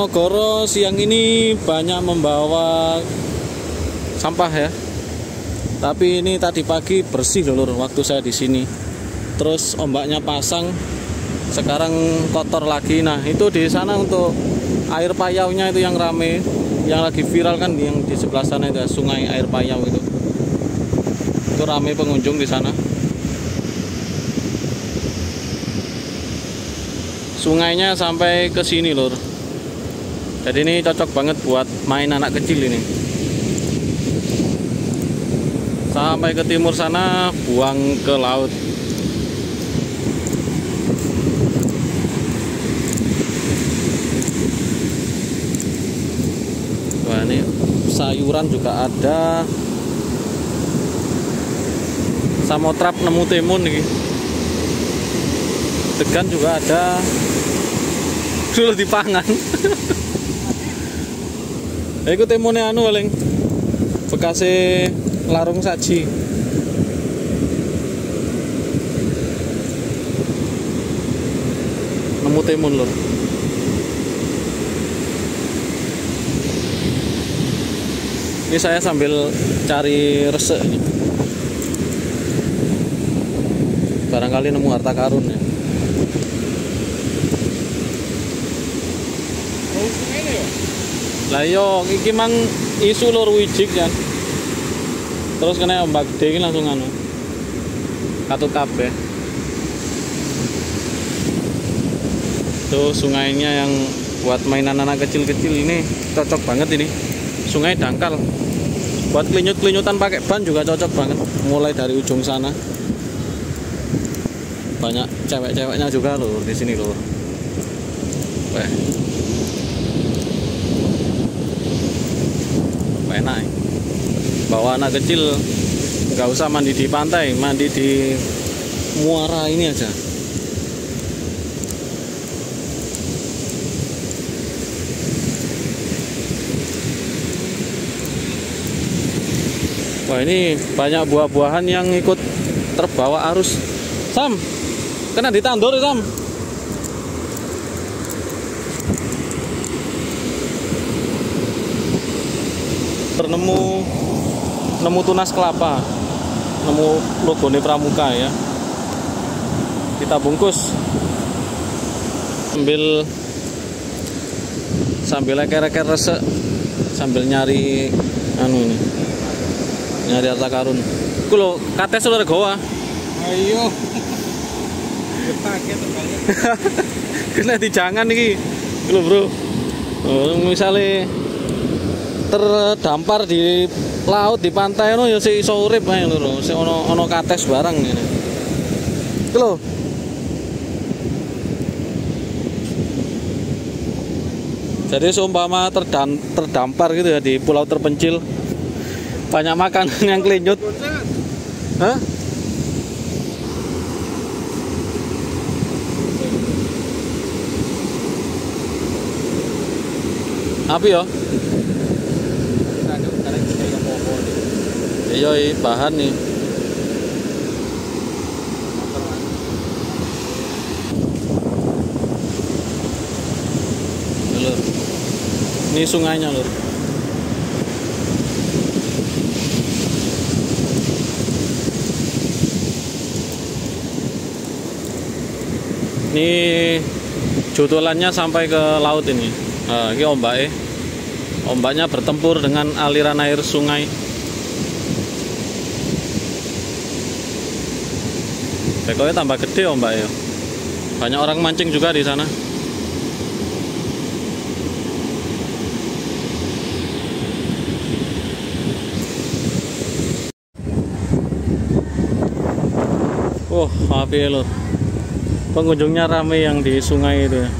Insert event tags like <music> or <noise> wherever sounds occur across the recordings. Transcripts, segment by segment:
Pantai Wonogoro siang ini banyak membawa sampah ya. Tapi ini tadi pagi bersih lur waktu saya di sini. Terus ombaknya pasang, sekarang kotor lagi. Nah itu di sana untuk air payaunya itu yang rame, yang lagi viral kan yang di sebelah sana itu sungai air payau itu. Itu rame pengunjung di sana. Sungainya sampai ke sini lur. Jadi ini cocok banget buat main anak kecil ini. Sampai ke timur sana buang ke laut. Wah ini sayuran juga ada. Samotrap nemu timun nih. Degan juga ada. Sudah dipangan. <laughs> Iku timune anu paling bekase larung saji. Nemu timun lur. Ini saya sambil cari resek. Barangkali nemu harta karun ya. Lah yo iki mang isu lur wijik kan. Terus kena ombak gede iki langsung anu. Katut kabeh. Tuh sungainya yang buat mainan anak kecil-kecil ini cocok banget ini. Sungai dangkal. Buat klinyut-klinyutan pakai ban juga cocok banget. Mulai dari ujung sana. Banyak cewek-ceweknya juga loh di sini loh. Weh. Enak. Bawa anak kecil nggak usah mandi di pantai mandi di muara ini aja. Wah ini banyak buah-buahan yang ikut terbawa arus. Sam kena ditandur ya Sam nemu nemu tunas kelapa. Nemu logo pramuka ya. Kita bungkus. Sambil sambil leker-leker resek. Sambil nyari anu ini. Nyari harta karun. Ku lo kates lo goa. Ayo. <laughs> Kena di jangan nih lo bro. Oh, misalnya terdampar di laut di pantai no ya si iso urip ae lho si ono ono kates barang ini iki jadi seumpama terdam, terdampar gitu ya di pulau terpencil banyak makanan yang kelinyut Hah? Apa ya? Iya bahan nih. Lur. Ini sungainya, Lur. Ini jodolannya sampai ke laut ini. Nah, ini ombaknya. Ombaknya bertempur dengan aliran air sungai. Bekonya tambah gede ombak ya. Banyak orang mancing juga di sana. Wah, oh, maaf ya loh. Pengunjungnya rame yang di sungai itu ya.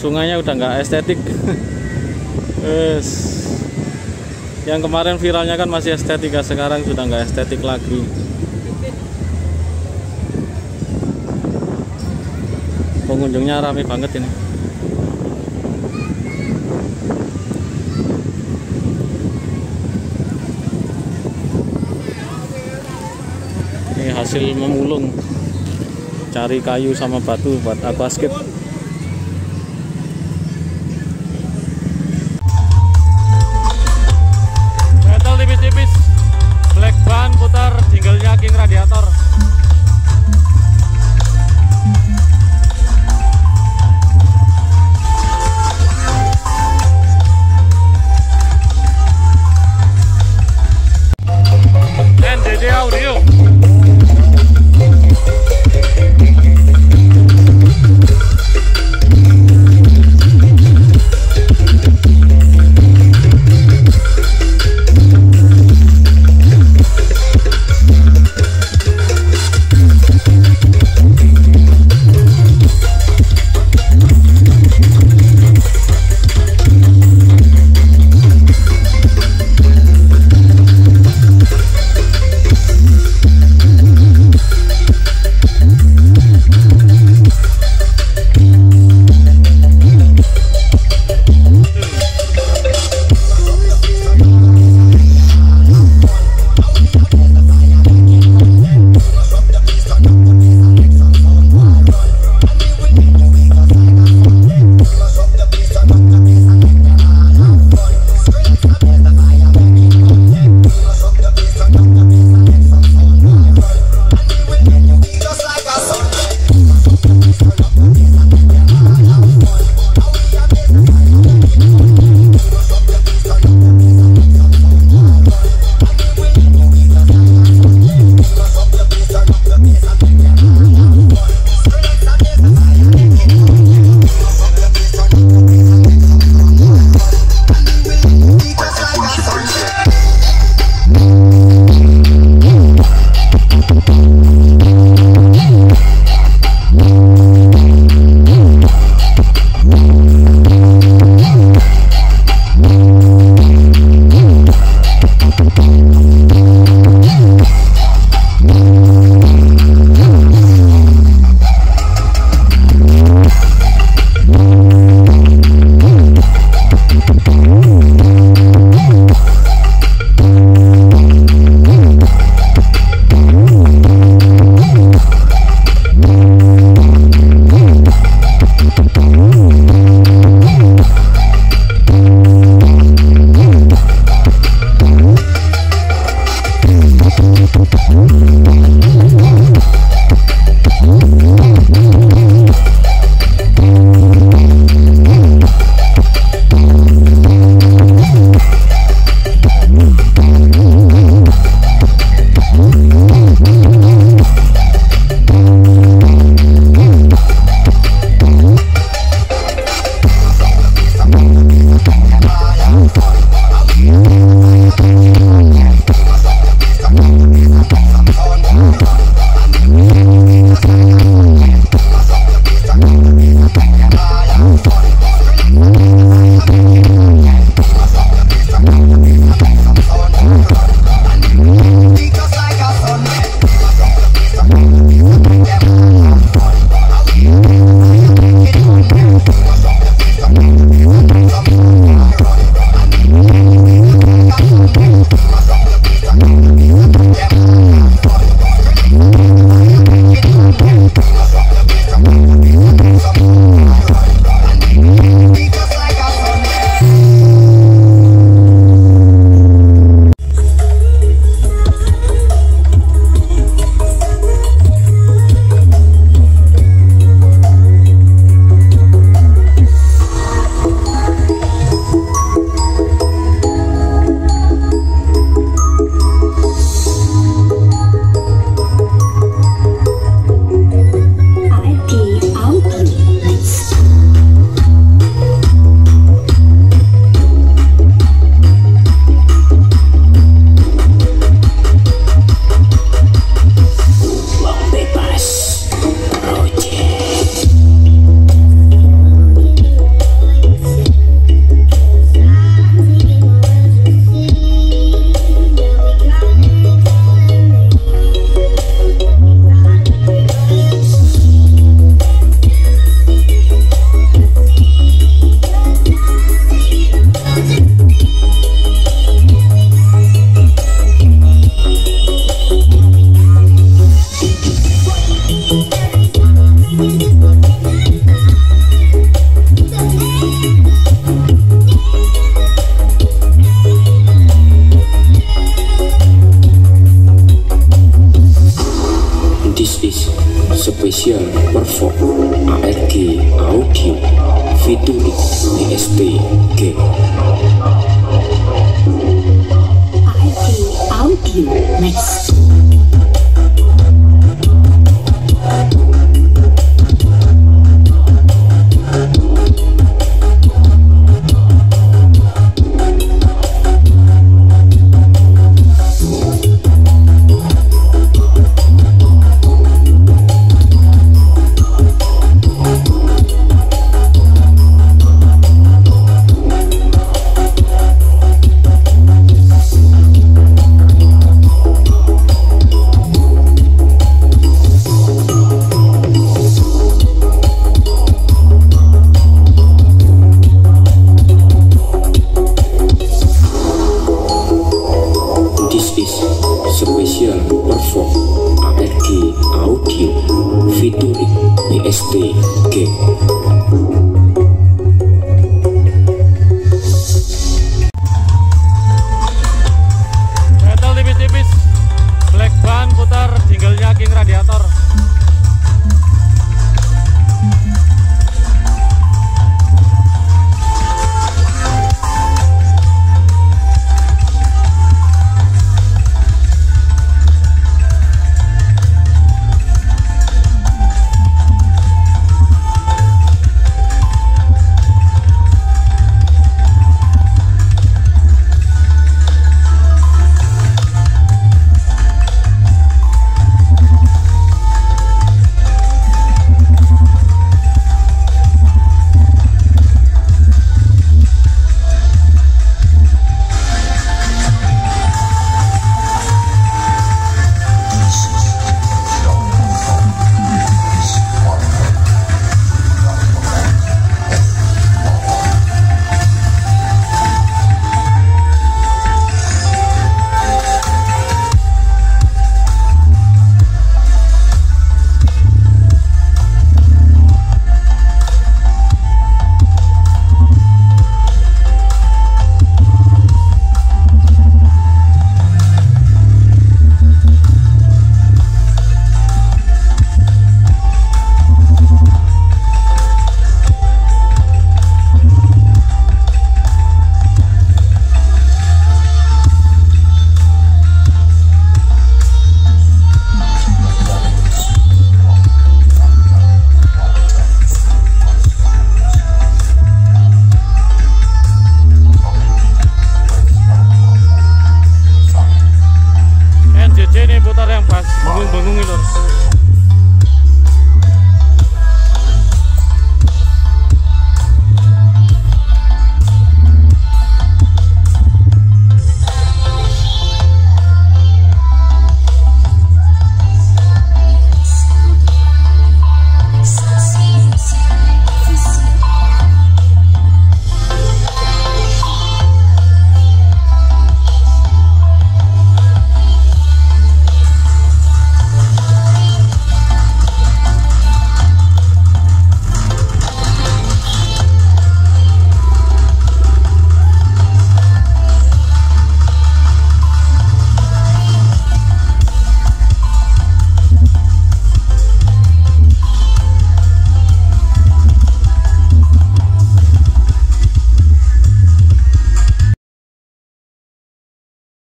Sungainya udah nggak estetik. <laughs> Yes. Yang kemarin viralnya kan masih estetika, sekarang sudah nggak estetik lagi. pengunjungnya ramai banget ini. Ini hasil memulung. Cari kayu sama batu buat aquascape metal tipis-tipis. Black ban putar jinglenya king radiator.